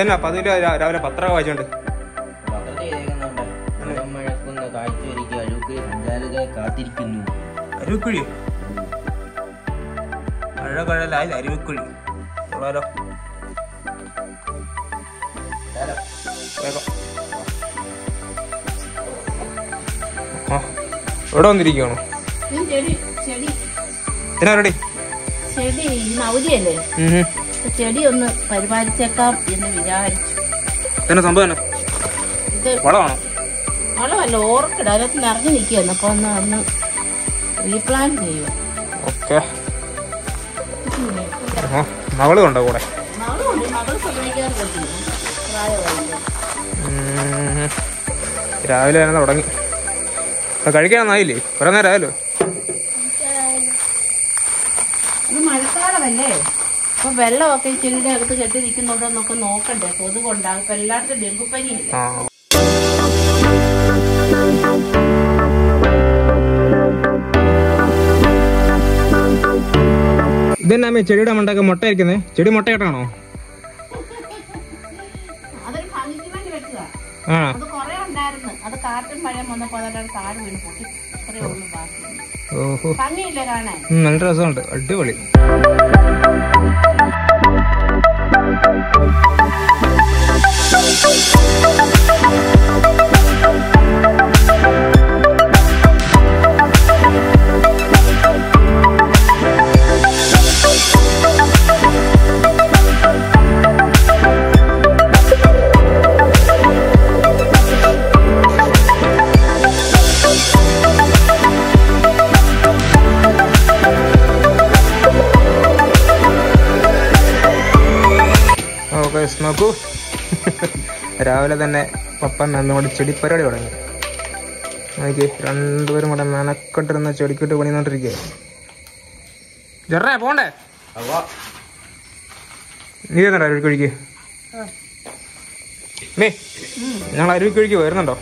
തന്നെ പതിവിൽ രാ- രാവിലെ പത്രമൊക്കെ വായിച്ചോണ്ട്. അരുവിക്കുഴി മഴ കഴലായി അരുവിക്കുഴി കൊള്ളാലോ എവിടെ വന്നിരിക്കണു ചെടി ചെടി. ചെടി ഇന്ന് അവധിയല്ലേ അപ്പൊ ചെടി ഒന്ന് പരിപാലിച്ചേക്കാം എന്ന് വിചാരിച്ചു. തന്നെ സംഭവം ഇത് വളമാണോ? വളമല്ല ഓർക്കിഡ്. അതിനകത്ത് നിറഞ്ഞു നിൽക്കുകയാണ്. അപ്പൊ ഒന്ന് ഒന്ന് റീപ്ലാന്റ് ചെയ്യുക. ഓക്കെ. മകളും ഉണ്ടോ. കൂടെ. രാവിലെ തന്നെ തുടങ്ങി. കഴിക്കാൻ നായില്ലേ കുറെ നേരം ആയല്ലോ മഴക്കാലമല്ലേ? അപ്പൊ വെള്ളമൊക്കെ ഈ ചെടിയുടെ അകത്ത് കെട്ടി നിൽക്കുന്നുണ്ടോ എന്നൊക്കെ നോക്കണ്ടേ കൊതുകുണ്ടാകും ഇപ്പൊ എല്ലായിടത്തും ഡെങ്കുപ്പനിയില്ല? ഇതെന്നാ ചെടിയുടെ മണ്ടൊക്കെ മുട്ട ഇരിക്കുന്നത് ചെടി മുട്ട കേട്ടാണോ നല്ല രസമുണ്ട്. അടിപൊളി. ഓക്കെ നോക്കൂ രാവിലെ തന്നെ പപ്പൻ നന്നോട് ചെടി പരിപാടി തുടങ്ങി. നോക്കി രണ്ടുപേരും കൂടെ മെനക്കെട്ടിരുന്ന ചെടിക്കിട്ട് പണിന്നോണ്ടിരിക്കുക ജെറേ പോണ്ടേ? നീ വരുന്നുണ്ടോ അരുവിക്കുഴിക്ക്? മേ ഞങ്ങൾ അരുവിക്കുഴിക്ക് വരുന്നുണ്ടോ?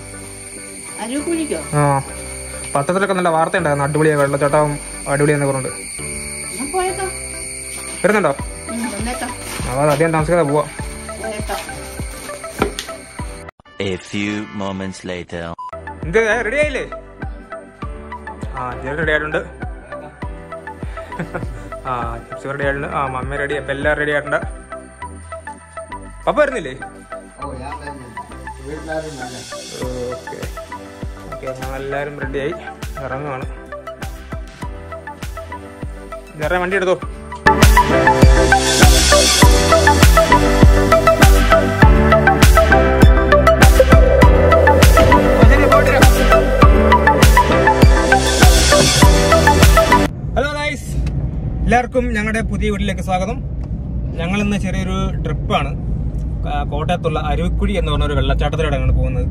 ആ പത്രത്തിലൊക്കെ നല്ല വാർത്ത ഉണ്ടായിരുന്നു അടിപൊളിയാ വെള്ളച്ചാട്ടവും അടിപൊളിയെന്നൊക്കെ പറഞ്ഞിട്ട്. വരുന്നുണ്ടോ? അതെ അധികം താമസിക്കാതെ പോവാം. A few moments later. എന്ത്? റെഡി ആയില്ലേ? ആ ജെറി റെഡി ആയിട്ടുണ്ട്. ആ ചിപ്സ് റെഡി ആയിട്ടുണ്ട്. ആ മമ്മി റെഡി അപ്പൊ എല്ലാം റെഡി ആയിട്ടുണ്ട്. പപ്പ വരുന്നില്ലേ? ഓക്കെ. ഓക്കെ ഞങ്ങൾ എല്ലാവരും റെഡിയായി ഇറങ്ങുവാണ്. ജെറ വണ്ടി എടുത്തോ? എല്ലാവർക്കും ഞങ്ങളുടെ പുതിയ വീട്ടിലേക്ക് സ്വാഗതം. ഞങ്ങൾ ഇന്ന് ചെറിയൊരു ട്രിപ്പാണ്. കോട്ടയത്തുള്ള അരുവിക്കുഴി എന്ന് പറഞ്ഞ ഒരു ഞങ്ങൾ പോകുന്നത്.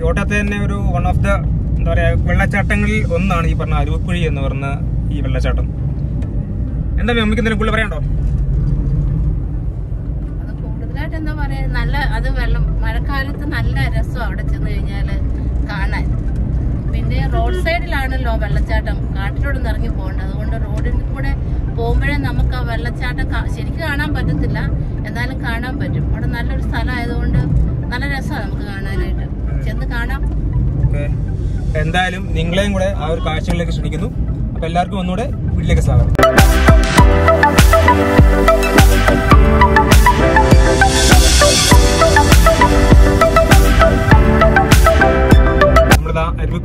കോട്ടയത്തെ തന്നെ ഒരു വൺ ഓഫ് ദ എന്താ പറയാ വെള്ളച്ചാട്ടങ്ങളിൽ ഒന്നാണ് ഈ പറഞ്ഞ അരുവിക്കുഴി എന്ന് പറഞ്ഞ ഈ വെള്ളച്ചാട്ടം. എന്താ മമ്മിക്ക് എന്തെങ്കിലും പുള്ളി പറയണ്ടോ കൂടുതലായിട്ട് എന്താ പറയാ നല്ല അത് വെള്ളം മഴക്കാലത്ത് നല്ല രസം അവിടെ ചെന്ന് കഴിഞ്ഞാൽ കാണാൻ. പിന്നെ റോഡ് സൈഡിലാണല്ലോ വെള്ളച്ചാട്ടം. കാട്ടിലൂടെ ഇറങ്ങി പോകേണ്ടത് അതുകൊണ്ട് റോഡിൽ കൂടെ പോകുമ്പോഴേ നമുക്ക് ആ വെള്ളച്ചാട്ടം ശരിക്കും കാണാൻ പറ്റത്തില്ല. എന്നാലും കാണാൻ പറ്റും. അവിടെ നല്ലൊരു സ്ഥലമായതുകൊണ്ട് നല്ല രസമാണ് നമുക്ക് കാണാനായിട്ട്. ചെന്ന് കാണാം. എന്തായാലും നിങ്ങളെയും കൂടെ ആ ഒരു കാഴ്ചകളിലേക്ക് ക്ഷണിക്കുന്നു. അപ്പൊ എല്ലാവർക്കും ഒന്നുകൂടെ വീട്ടിലേക്ക് സ്വാഗതം.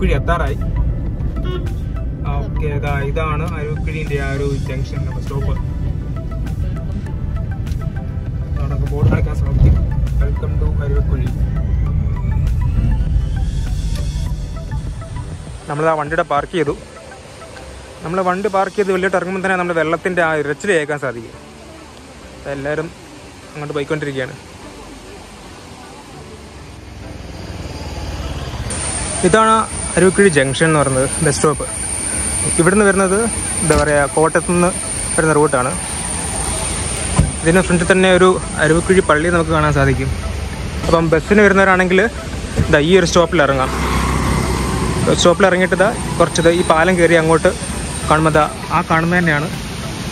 അരുവിക്കുഴി എത്താറായി. ഓക്കെ ഇതാ ഇതാണ് അരുവിക്കുഴിന്റെ ആ ഒരു ജംഗ്ഷൻ സ്റ്റോപ്പ് സ്റ്റോപ്പ് ബോർഡ് കാണിക്കാൻ ശ്രമിക്കും. വെൽക്കം ടു അരുവിക്കുഴി നമ്മൾ ആ വണ്ടിയുടെ പാർക്ക് ചെയ്തു. നമ്മൾ വണ്ടി പാർക്ക് ചെയ്ത് വെള്ളിയിട്ട് ഇറങ്ങുമ്പോൾ തന്നെ നമ്മൾ വെള്ളത്തിന്റെ ആ ഇരച്ചിൽ കേൾക്കാൻ സാധിക്കും. എല്ലാവരും അങ്ങോട്ട് പോയിക്കൊണ്ടിരിക്കുകയാണ്. ഇതാണ് അരുവിക്കുഴി ജംഗ്ഷൻ എന്ന് പറയുന്നത് ബസ് സ്റ്റോപ്പ്. ഇവിടുന്ന് വരുന്നത് എന്താ പറയുക കോട്ടയത്തു നിന്ന് വരുന്ന റൂട്ടാണ് ഇതിന് ഫ്രണ്ടിൽ തന്നെ ഒരു അരുവിക്കുഴി പള്ളി നമുക്ക് കാണാൻ സാധിക്കും. അപ്പം ബസ്സിന് വരുന്നവരാണെങ്കിൽ ഇതാ ഈ ഒരു സ്റ്റോപ്പിൽ ഇറങ്ങാം. സ്റ്റോപ്പിൽ ഇറങ്ങിയിട്ട് ഇതാ കുറച്ച് ഈ പാലം കയറി അങ്ങോട്ട് കാണുമ്പോൾ ആ കാണുന്നത് തന്നെയാണ്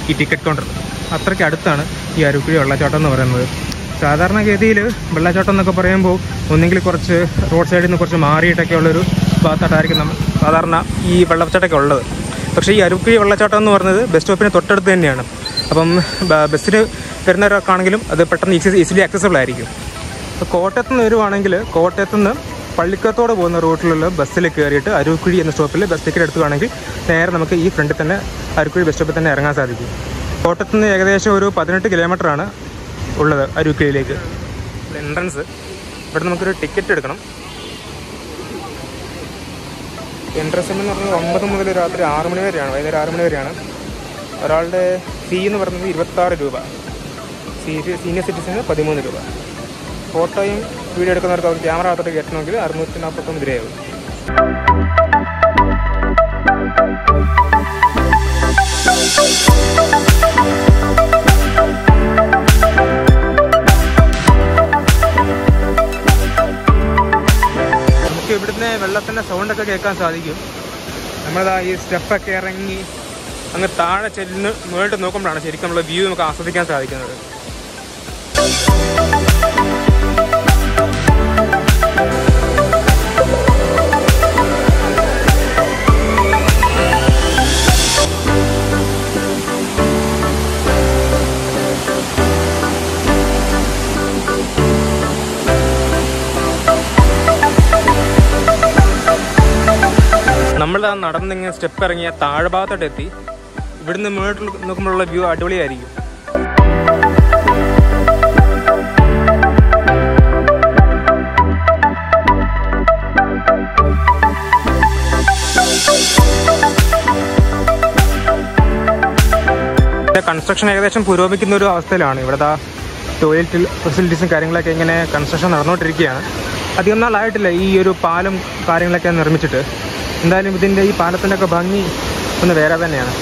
ഈ ടിക്കറ്റ് കൗണ്ടർ അത്രയ്ക്ക് അടുത്താണ് ഈ അരുവിക്കുഴി വെള്ളച്ചാട്ടം എന്ന് പറയുന്നത്. സാധാരണഗതിയിൽ വെള്ളച്ചാട്ടം എന്നൊക്കെ പറയുമ്പോൾ ഒന്നെങ്കിൽ കുറച്ച് റോഡ് സൈഡിൽ നിന്ന് കുറച്ച് മാറിയിട്ടൊക്കെ ഉള്ളൊരു ഭാഗത്തായിട്ടായിരിക്കും നമ്മൾ സാധാരണ ഈ വെള്ളച്ചാട്ടമൊക്കെ ഉള്ളത്. പക്ഷേ ഈ അരുക്കുഴി വെള്ളച്ചാട്ടം എന്ന് പറയുന്നത് ബസ് സ്റ്റോപ്പിന് തൊട്ടടുത്ത് തന്നെയാണ്. അപ്പം ബസ്സിന് വരുന്നവരൊക്കെയാണെങ്കിലും അത് പെട്ടെന്ന് ഈസി ഈസിലി ആക്സസിബിൾ ആയിരിക്കും. കോട്ടയത്ത് നിന്ന് വരുവാണെങ്കിൽ കോട്ടയത്ത് നിന്ന് പള്ളിക്കത്തോട് പോകുന്ന റൂട്ടിലുള്ള ബസ്സിൽ കയറിയിട്ട് അരുക്കുഴി എന്ന സ്റ്റോപ്പിൽ ബസ് ടിക്കറ്റ് എടുക്കുകയാണെങ്കിൽ നേരെ നമുക്ക് ഈ ഫ്രണ്ടിൽ തന്നെ അരുക്കുഴി ബസ് സ്റ്റോപ്പിൽ തന്നെ ഇറങ്ങാൻ സാധിക്കും. കോട്ടയത്ത് നിന്ന് ഏകദേശം ഒരു പതിനെട്ട് കിലോമീറ്ററാണ് ഉള്ളത് അരുക്കയിലേക്ക് എൻട്രൻസ് ഇവിടെ നമുക്കൊരു ടിക്കറ്റ് എടുക്കണം. എൻട്രൻസ് എന്ന് പറഞ്ഞാൽ ഒമ്പത് മുതൽ രാത്രി ആറ് മണി വരെയാണ്. വൈകുന്നേരം ആറ് മണി വരെയാണ്. ഒരാളുടെ ഫീ എന്ന് പറയുന്നത് ഇരുപത്താറ് രൂപ. സീനിയർ സീനിയർ സിറ്റിസന് പതിമൂന്ന് രൂപ. ഫോട്ടോയും വീഡിയോ എടുക്കുന്നവർക്ക് അവർ ക്യാമറ അകത്തോട്ട് കയറ്റണമെങ്കിൽ അറുന്നൂറ്റി നാൽപ്പത്തൊമ്പത് രൂപയാവും സൗണ്ടൊക്കെ കേൾക്കാൻ സാധിക്കും. നമ്മളിതാ ഈ സ്റ്റെപ്പൊക്കെ ഇറങ്ങി അങ്ങ് താഴെ ചെല്ലുന്ന മുകളിലോട്ട് നോക്കുമ്പോഴാണ് ശരിക്കും നമ്മൾ വ്യൂ നമുക്ക് ആസ്വദിക്കാൻ സാധിക്കുന്നത്. നമ്മൾ ആ നടന്നിങ്ങനെ സ്റ്റെപ്പ് ഇറങ്ങിയ താഴ്ഭാഗത്തോട്ട് എത്തി ഇവിടുന്ന് മുന്നോട്ട് നോക്കുമ്പോഴുള്ള വ്യൂ അടിപൊളിയായിരിക്കും. കൺസ്ട്രക്ഷൻ ഏകദേശം പുരോഗമിക്കുന്ന ഒരു അവസ്ഥയിലാണ്. ഇവിടുത്തെ ടോയ്ലറ്റ് ഫെസിലിറ്റീസും കാര്യങ്ങളൊക്കെ ഇങ്ങനെ കൺസ്ട്രക്ഷൻ നടന്നുകൊണ്ടിരിക്കുകയാണ്. അധികം നാളായിട്ടില്ല ഈ ഒരു പാലം കാര്യങ്ങളൊക്കെ നിർമ്മിച്ചിട്ട്. എന്തായാലും ഇതിന്റെ ഈ പാലത്തിന്റെ ഒക്കെ ഭംഗി ഒന്ന് വേറെ തന്നെയാണ്.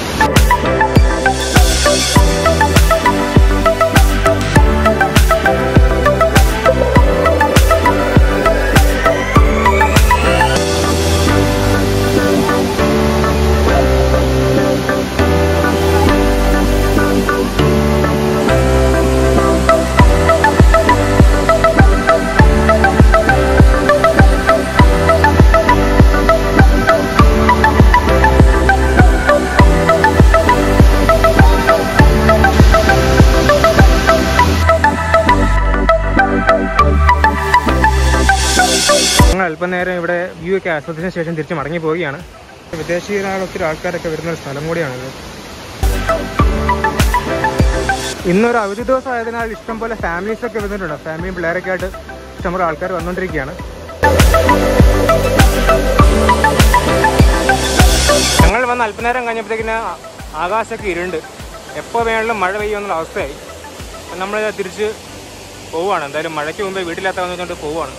അല്പനേരം ഇവിടെ വ്യൂ ഒക്കെ ആസ്വദിച്ചതിന് ശേഷം തിരിച്ച് മടങ്ങി പോവുകയാണ്. വിദേശീയരായ ഒത്തിരി ആൾക്കാരൊക്കെ വരുന്ന ഒരു സ്ഥലം കൂടിയാണിത്. ഇന്നൊരു അവധി ദിവസം ആയതിനാൽ ഇഷ്ടംപോലെ ഫാമിലീസ് ഒക്കെ വന്നിട്ടുണ്ട്. ഫാമിലിയും പിള്ളേരൊക്കെ ആയിട്ട് ഇഷ്ടംപോലെ ആൾക്കാർ വന്നുകൊണ്ടിരിക്കുകയാണ് ഞങ്ങൾ വന്ന് അല്പനേരം കഴിഞ്ഞപ്പോഴത്തേക്കിന് ആകാശമൊക്കെ ഇരുണ്ട്. എപ്പോൾ വേണമെങ്കിലും മഴ പെയ്യുമെന്നുള്ള അവസ്ഥയായി. നമ്മൾ തിരിച്ച് പോവുകയാണ്. എന്തായാലും മഴയ്ക്ക് മുമ്പേ വീട്ടിലെത്താൻ വെച്ചുകൊണ്ട് പോവുകയാണ്.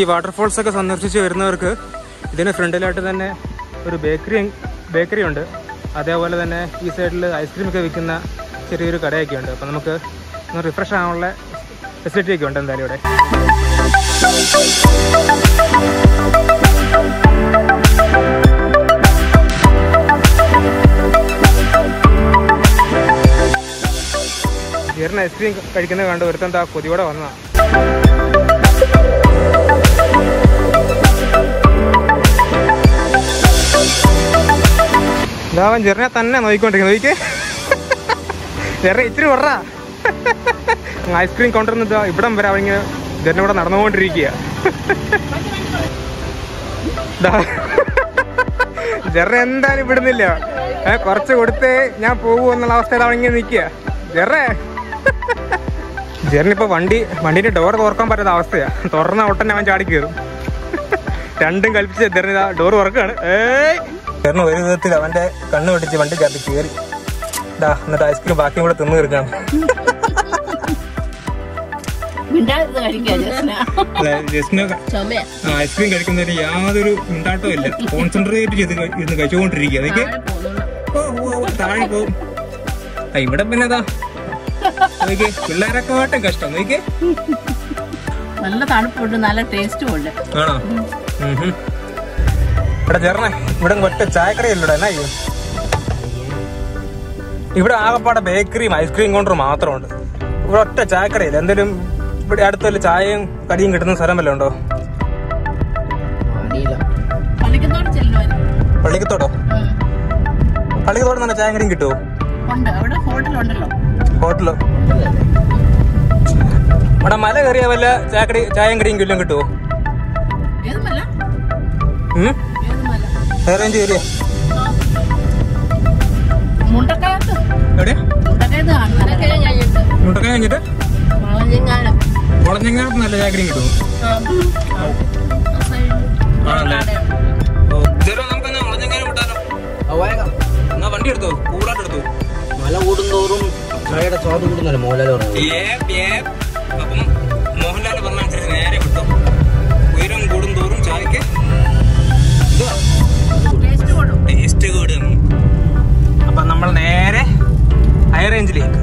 ഈ വാട്ടർഫോൾസ് ഒക്കെ സന്ദർശിച്ച് വരുന്നവർക്ക് ഇതിന് ഫ്രണ്ടിലായിട്ട് തന്നെ ഒരു ബേക്കറി ബേക്കറി ഉണ്ട്. അതേപോലെ തന്നെ ഈ സൈഡിൽ ഐസ്ക്രീം ഒക്കെ വിൽക്കുന്ന ചെറിയൊരു കടയൊക്കെ ഉണ്ട് അപ്പോൾ നമുക്ക് ഒന്ന് റിഫ്രഷ് ആവാനുള്ള ഫെസിലിറ്റി ഒക്കെ ഉണ്ട് എന്തായാലും ഇവിടെ. ഐസ്ക്രീം കഴിക്കുന്നത് കണ്ട് ഒരുത്തെന്താ കൊതിയോടെ വന്നതാണ് ഇതാവൻ ജെറിനെ തന്നെ നോക്കിക്കൊണ്ടിരിക്കുന്നത് നോക്കിക്കേ. ചെറിയ ഇച്ചിരി പറ ഐസ്ക്രീം കൊണ്ടുവരുന്നത് ഇവിടം വരെ അവനിങ്ങനെ ജെറിനെ ഇവിടെ നടന്നുകൊണ്ടിരിക്കുക ജെറിനെ എന്തായാലും വിടുന്നില്ല ഏ കുറച്ച് കൊടുത്തേ ഞാൻ പോകൂ എന്നുള്ള അവസ്ഥയിൽ അവനിങ്ങനെ നിൽക്കുക ജെറേ ജെറിനിപ്പോ വണ്ടി വണ്ടിന്റെ ഡോർ തുറക്കാൻ പറ്റാത്ത അവസ്ഥയാ. തുറന്ന ഉടനെ അവൻ ചാടി കയറും. രണ്ടും കൽപ്പിച്ച് ജെറിന് ഡോർ തുറക്കാണ്. ഏയ്. ജെറിന് ഒരു വിധത്തിൽ അവന്റെ കണ്ണ് പിടിച്ച് വണ്ടിക്കകത്ത് കയറി. ഇതാ എന്നിട്ട് ഐസ്ക്രീം ബാക്കിയും കൂടെ തിന്നു തീർക്കാം മിണ്ടാതിരുന്ന് കഴിക്കാം ജസ്ന ജസ്റ്റിന് ചുമയാ. ഐസ്ക്രീം കഴിക്കുന്നതിന് യാതൊരു മിണ്ടാട്ടവും ഇല്ല. കോൺസെൻട്രേറ്റ് ചെയ്ത് ഇരുന്ന് കഴിച്ചുകൊണ്ടിരിക്കുക. അതൊക്കെ താഴെ പോകും. ഇവിടെ പിന്നെ അതാ പിള്ളേരൊക്കെ വേട്ടെ കഷ്ടം. നോക്കി നല്ല തണുപ്പുണ്ട് നല്ല ടേസ്റ്റും ഉണ്ട്. ആണോ. ഇവിടെ ചേർന്നേ ഇവിടെ ഒറ്റ ചായക്കടയല്ലൂടെ എന്നാ ചെയ്യും? ഇവിടെ ആകപ്പാടെ ബേക്കറിയും ഐസ്ക്രീം കൗണ്ടറും മാത്രമുണ്ട്. ഇവിടെ ഒറ്റ ചായക്കടയില്ല എന്തെങ്കിലും ഇവിടെ അടുത്ത വല്ല ചായയും കടിയും കിട്ടുന്ന സ്ഥലം വല്ലതും ഉണ്ടോ? പള്ളിക്കത്തോട്? പള്ളിക്കത്തോടോ നല്ല ചായയും കടിയും കിട്ടുമോ ഉണ്ട്. അവിടെ ഹോട്ടലുണ്ടല്ലോ. ഹോട്ടലോ? ഇവിടെ മല കയറിയ വല്ല ചായക്കടി ചായയും കടിയും കിട്ടുമോ ഹൈറേഞ്ച് ഏരിയ മുണ്ടക്കയത്ത്. എവിടെ? മുണ്ടക്കയത്ത് കഴിഞ്ഞിട്ട്. മുളഞ്ഞെങ്ങാനം നല്ല ചായക്കടിയും കിട്ടുമോ? ആണല്ലേ? ഓ ഇതൊരു നമുക്കെന്നാ മുളഞ്ഞങ്ങാനം വിട്ടാലോ? എന്നാ വണ്ടി എടുത്തോ? കൂടാട്ട് എടുത്തോ? മല കൂടുന്തോറും മഴയുടെ സ്വാദ് കൂടുന്നല്ലോ മോഹൻലാൽ ഏപ്പ്. അപ്പം മോഹൻലാൽ പറഞ്ഞ നേരെ വിട്ടു? ഉയരം കൂടുന്തോറും ചായക്ക്? കൂട്ടുകൂടും. അപ്പം നമ്മൾ നേരെ ഹൈ റേഞ്ചിലേക്ക്